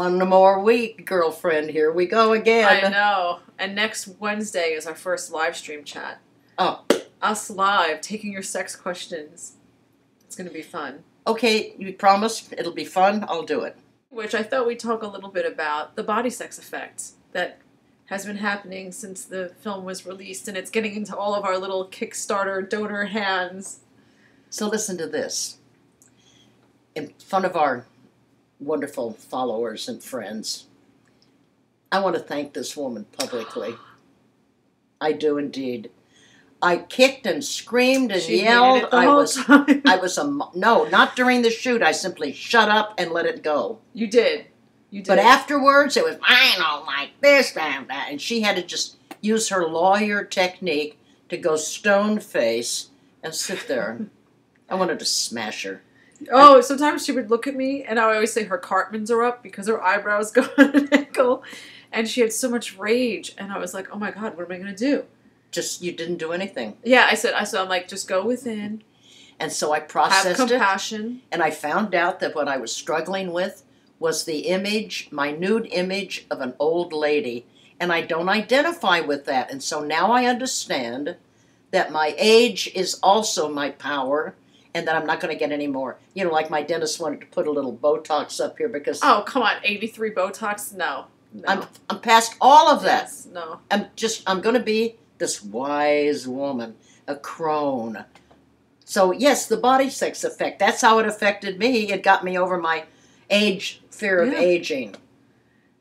one more week, girlfriend. Here we go again. I know. And next Wednesday is our first live stream chat. Oh. Us live, taking your sex questions. It's going to be fun. Okay, you promise it'll be fun. I'll do it. Which I thought we'd talk a little bit about the body sex effect that has been happening since the film was released, and it's getting into all of our little Kickstarter donor hands. So listen to this. In front of our wonderful followers and friends, I want to thank this woman publicly. I do indeed. I kicked and screamed and She yelled. I whole was time. I was a no, not during the shoot. I simply shut up and let it go. you did. You did. But afterwards, it was I don't like this and that, and she had to just use her lawyer technique to go stone face and sit there. I wanted to smash her. Oh, sometimes she would look at me, and I would always say her Cartmans are up because her eyebrows go at an angle, and she had so much rage, and I was like, "Oh my god, what am I gonna do?" Just you didn't do anything, Yeah, I said, I said, I'm like, just go within, and so I have processed it, compassion. and I found out that what I was struggling with was the image, my nude image of an old lady, and I don't identify with that, and so now I understand that my age is also my power. And that I'm not going to get any more. You know, like my dentist wanted to put a little Botox up here because Oh, come on, 83 Botox? No, no. I'm I'm past all of that. Yes, no. I'm just I'm going to be this wise woman, a crone. So yes, the body sex effect. That's how it affected me. It got me over my age fear of Yeah. aging.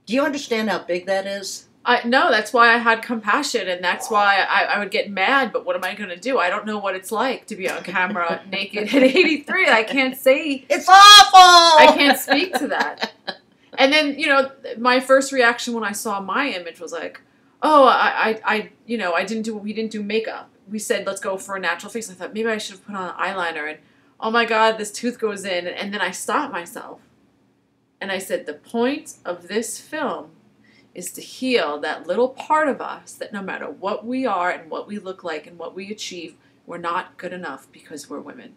Do you understand how big that is? I no, that's why I had compassion, and that's why I, I would get mad. But what am I going to do? I don't know what it's like to be on camera naked at 83. I can't say It's awful. I can't speak to that. And then, you know, my first reaction when I saw my image was like, oh, I, I, I you know, I didn't do, we didn't do makeup. We said, let's go for a natural face. I thought maybe I should have put on eyeliner and, oh my God, this tooth goes in. And then I stopped myself and I said, the point of this film is to heal that little part of us that no matter what we are and what we look like and what we achieve, we're not good enough because we're women.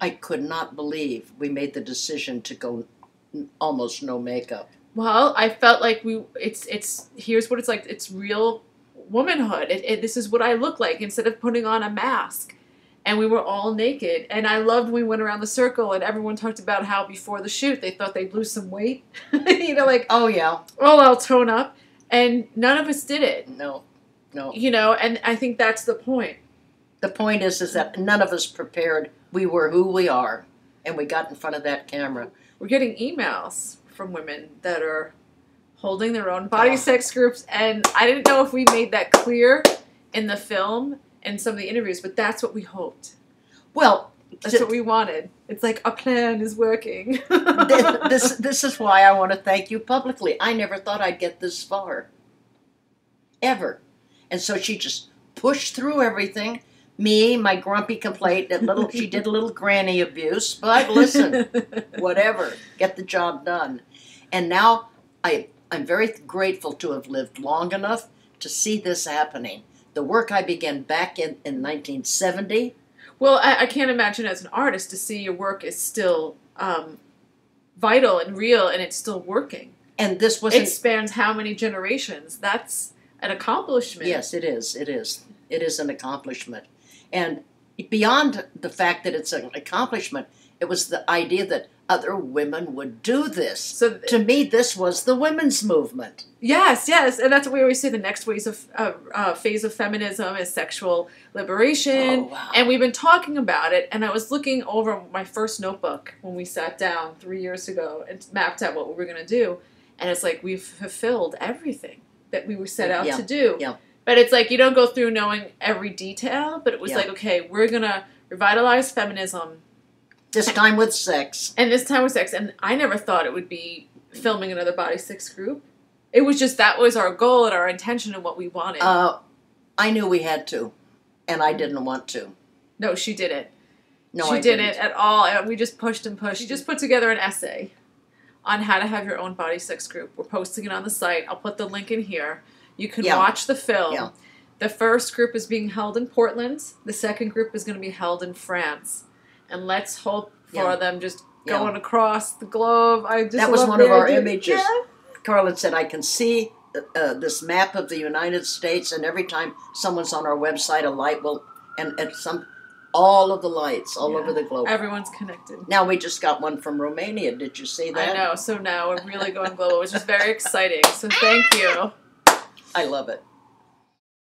I could not believe we made the decision to go n- almost no makeup. Well, I felt like we it's it's here's what it's like. It's real womanhood. It, it, this is what I look like instead of putting on a mask. And we were all naked. And I loved when we went around the circle and everyone talked about how before the shoot they thought they'd lose some weight. you know, like, Oh yeah, oh, I'll tone up. And none of us did it. no, no. You know, and I think that's the point. The point is, is that none of us prepared. We were who we are, and we got in front of that camera. We're getting emails from women that are holding their own body Oh. sex groups, and I didn't know if we made that clear in the film and some of the interviews, but that's what we hoped. Well, That's what we wanted. It's like a plan is working. this, this this is why I want to thank you publicly. I never thought I'd get this far, ever, and so she just pushed through everything. Me, my grumpy complaint, that little she did a little granny abuse, but listen, whatever, get the job done. And now I I'm very grateful to have lived long enough to see this happening. The work I began back in, in 1970. Well, I, I can't imagine as an artist to see your work is still um, vital and real, and it's still working. And this wasn't It spans how many generations? That's an accomplishment. Yes, it is. It is. It is an accomplishment. And beyond the fact that it's an accomplishment, it was the idea that other women would do this. So To me, this was the women's movement. Yes, yes, and that's what we always say. The next ways of uh, uh, phase of feminism is sexual liberation, Oh, wow. and we've been talking about it. And I was looking over my first notebook when we sat down three years ago and mapped out what we were going to do, and it's like we've fulfilled everything that we were set out Yeah, to do. yeah. But it's like you don't go through knowing every detail, but it was Yeah. like, okay, we're gonna revitalize feminism, This time with sex. and this time with sex. And I never thought it would be filming another body sex group. It was just that was our goal and our intention and what we wanted. Uh, I knew we had to, and I didn't want to. no, she didn't. No, she I didn't didn't. at all. And we just pushed and pushed. She just put together an essay on how to have your own body sex group. We're posting it on the site. I'll put the link in here. You can Yeah. watch the film. Yeah. The first group is being held in Portland. The second group is going to be held in France. And let's hope for Yeah. them just Yeah. going across the globe. I just That was one of our idea. images. Yeah. Carlin said, I can see uh, this map of the United States, and every time someone's on our website, a light will, and, and some, all of the lights all over the globe. Everyone's connected. Now we just got one from Romania. Did you see that? I know. So now we're really going global, which is very exciting. So thank you. I love it.